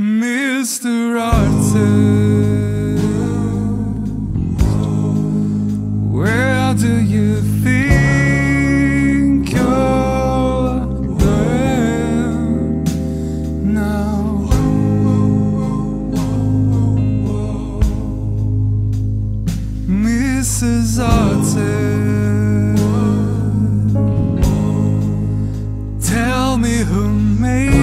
Mr. Artist, where do you think you're going now? Mrs. Artist, tell me who made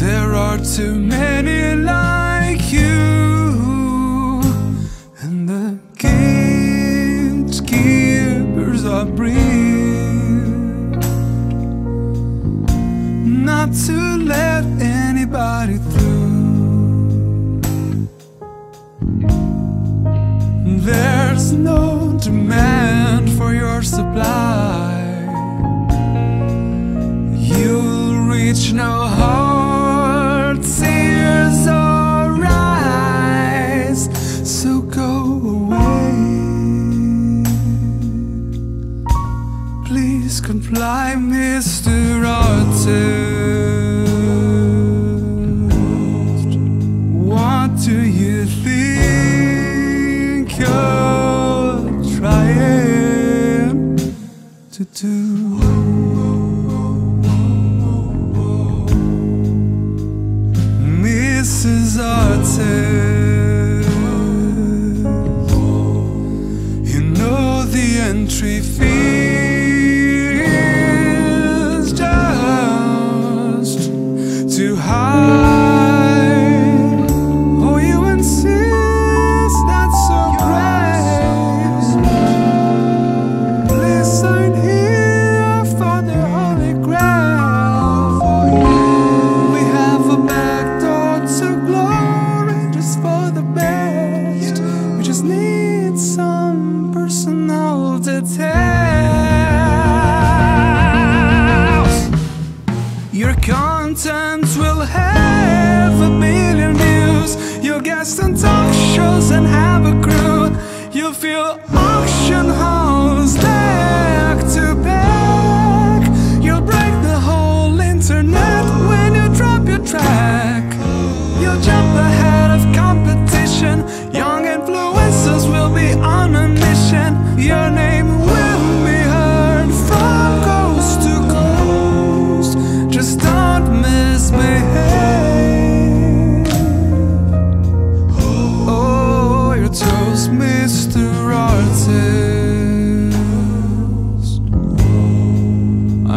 There are too many like you, and the gatekeepers are brief not to let anybody through. There's no demand. Please comply, Mr. Artist. What do you think you're trying to do? Mrs. Artist, you know the entry fee. high? feel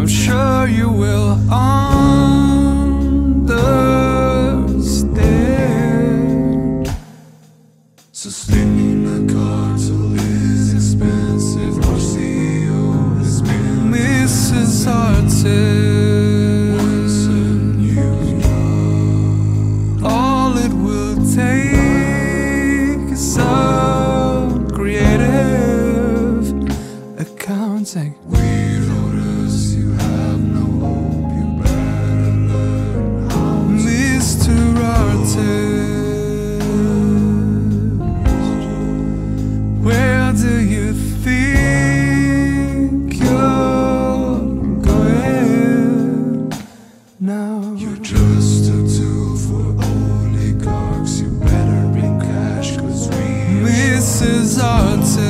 I'm sure you will understand. So sleep. exalted.